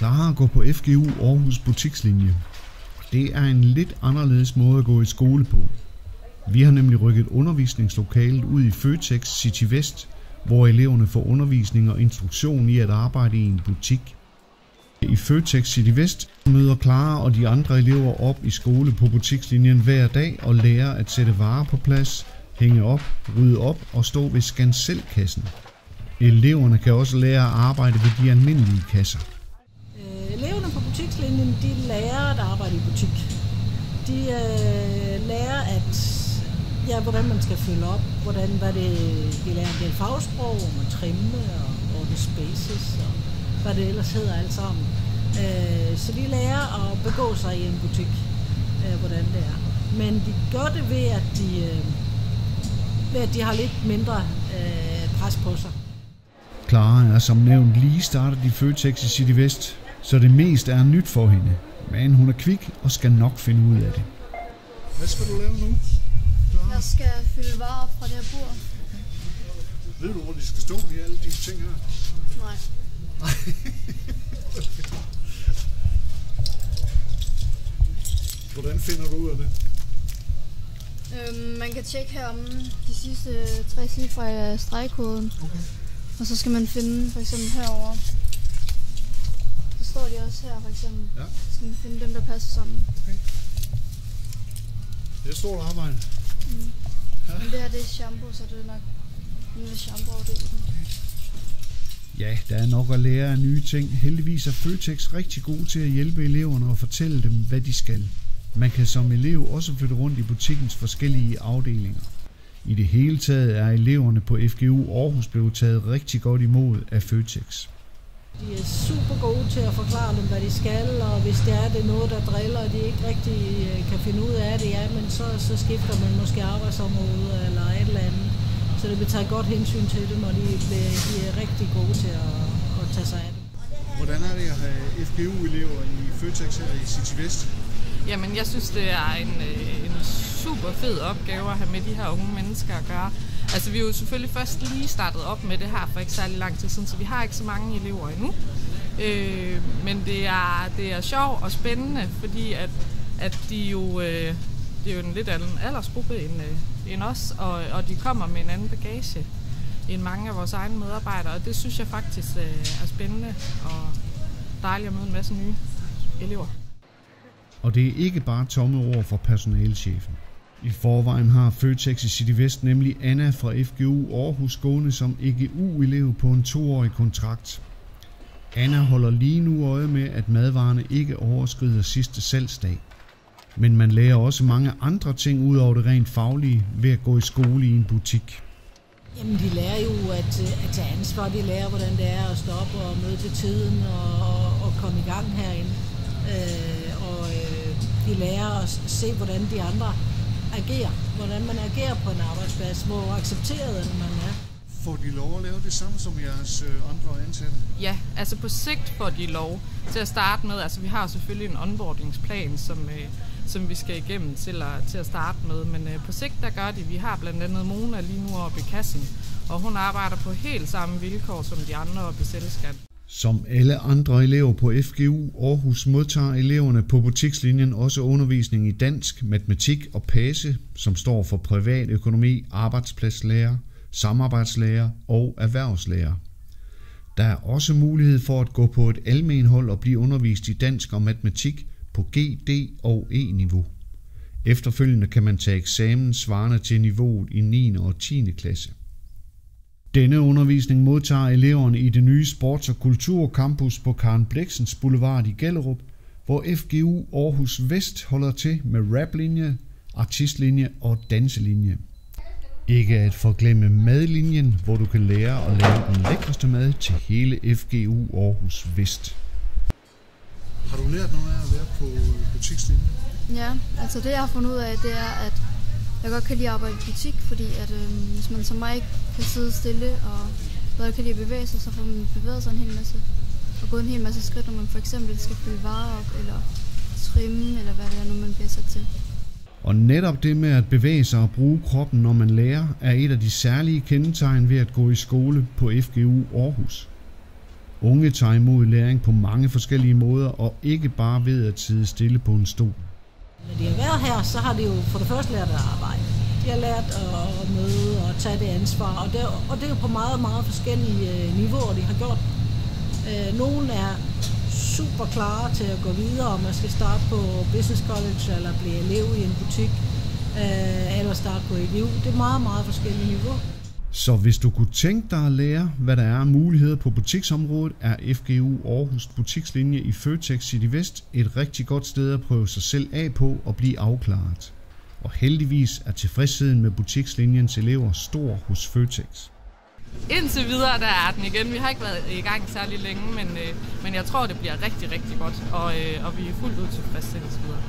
Clara går på FGU Aarhus butikslinje. Det er en lidt anderledes måde at gå i skole på. Vi har nemlig rykket undervisningslokalet ud i Føtex City Vest, hvor eleverne får undervisning og instruktion i at arbejde i en butik. I Føtex City Vest møder Clara og de andre elever op i skole på butikslinjen hver dag og lærer at sætte varer på plads, hænge op, rydde op og stå ved skanselkassen. Eleverne kan også lære at arbejde ved de almindelige kasser. Øh, eleverne de lærer at arbejde i butik. De øh, lærer at, ja, hvordan man skal følge op, hvordan, hvad det, de lærer en del fagsprog, om at trimme og ordne spaces og hvad det ellers hedder alt sammen. Øh, så de lærer at begå sig i en butik, øh, hvordan det er. Men de gør det ved, at de, øh, ved, at de har lidt mindre øh, pres på sig. Clara er som nævnt lige startet i Føtex i City Vest, så det mest er nyt for hende. Men hun er kvik og skal nok finde ud af det. Hvad skal du lave nu? Clara? Jeg skal fylde varer op fra det her bord. Ved du, hvor de skal stå, de alle de ting her? Nej. Hvordan finder du ud af det? Øhm, man kan tjekke her om de sidste tre cifre af stregkoden. Okay. Og så skal man finde for eksempel herover. De også her for eksempel. Ja. Så skal man finde dem, der passer sammen. Det er et stort arbejde. Men det her det er shampoo, så det er nok en shampoo afdelingen. Ja, der er nok at lære af nye ting. Heldigvis er Føtex rigtig god til at hjælpe eleverne og fortælle dem, hvad de skal. Man kan som elev også flytte rundt i butikkens forskellige afdelinger. I det hele taget er eleverne på FGU Aarhus blevet taget rigtig godt imod af Føtex. De er super gode til at forklare dem, hvad de skal, og hvis det er, det er noget, der driller, og de ikke rigtig øh, kan finde ud af det, ja, men så, så skifter man måske arbejdsområde eller et eller andet. Så det vil tage godt hensyn til dem, og de, bliver- de er rigtig gode til at, at tage sig af dem. Hvordan er det at have FGU-elever i Føtex her i City Vest? Jamen, jeg synes, det er en, øh, en super fed opgave at have med de her unge mennesker at gøre. Altså, vi er jo selvfølgelig først lige startet op med det her for ikke særlig lang tid siden, så vi har ikke så mange elever endnu. Øh, men det er, det er sjovt og spændende, fordi at, at de jo, øh, det er jo en lidt anden aldersgruppe end, øh, end os, og, og de kommer med en anden bagage end mange af vores egne medarbejdere, og det synes jeg faktisk øh, er spændende og dejligt at møde en masse nye elever. Og det er ikke bare tomme ord fra personalechefen. I forvejen har Føtex i City Vest nemlig Anna fra FGU Aarhus gående som EGU-elev på en toårig kontrakt. Anna holder lige nu øje med, at madvarerne ikke overskrider sidste salgsdag. Men man lærer også mange andre ting ud over det rent faglige ved at gå i skole i en butik. Jamen, de lærer jo at, øh, at tage ansvar. De lærer, hvordan det er at stoppe og møde til tiden og, og, og komme i gang herinde. Øh, og øh, de lærer at se, hvordan de andre agerer. Hvordan man agerer på en arbejdsplads, hvor accepteret man er. Får de lov at lave det samme som jeres øh, andre ansatte? Ja, altså på sigt får de lov til at starte med. Altså vi har selvfølgelig en onboardingsplan, som, øh, som vi skal igennem til at, til at starte med. Men øh, på sigt der gør de. Vi har blandt andet Mona lige nu oppe i kassen. Og hun arbejder på helt samme vilkår som de andre oppe i Selvskat. Som alle andre elever på FGU Aarhus modtager eleverne på butikslinjen også undervisning i dansk, matematik og PASE, som står for privatøkonomi, arbejdspladslærer, samarbejdslærer og erhvervslærer. Der er også mulighed for at gå på et almenhold og blive undervist i dansk og matematik på GD og E-niveau. Efterfølgende kan man tage eksamen svarende til niveauet i 9. og 10. klasse. Denne undervisning modtager eleverne i det nye Sports- og Kulturcampus på Karen Bleksens Boulevard i Gellerup, hvor FGU Aarhus Vest holder til med raplinje, artistlinje og danselinje. Ikke at forglemme madlinjen, hvor du kan lære at lave den lækreste mad til hele FGU Aarhus Vest. Har du lært noget af at være på butikslinjen? Ja, altså det jeg har fundet ud af, det er, at jeg godt kan lide at arbejde i butik, fordi at øh, hvis man som mig ikke kan sidde stille og bedre kan lide at bevæge sig, så får man bevæget sig en hel masse. Og gået en hel masse skridt, når man for eksempel skal fylde varer op, eller trimme, eller hvad det er nu, man bliver sat til. Og netop det med at bevæge sig og bruge kroppen, når man lærer, er et af de særlige kendetegn ved at gå i skole på FGU Aarhus. Unge tager imod læring på mange forskellige måder, og ikke bare ved at sidde stille på en stol. Når de har været her, så har de jo for det første lært at arbejde. De har lært at møde og tage det ansvar, og det, og det er jo på meget, meget forskellige øh, niveauer, de har gjort. Øh, Nogle er super klare til at gå videre, om man skal starte på business college eller blive elev i en butik, øh, eller starte på et. Det er meget, meget forskellige niveauer. Så hvis du kunne tænke dig at lære, hvad der er af muligheder på butiksområdet, er FGU Aarhus Butikslinje i Føtex City Vest et rigtig godt sted at prøve sig selv af på og blive afklaret. Og heldigvis er tilfredsheden med butikslinjens elever stor hos Føtex. Indtil videre, der er den igen. Vi har ikke været i gang særlig længe, men, øh, men jeg tror, det bliver rigtig, rigtig godt, og, øh, og vi er fuldt ud tilfredse indtil videre.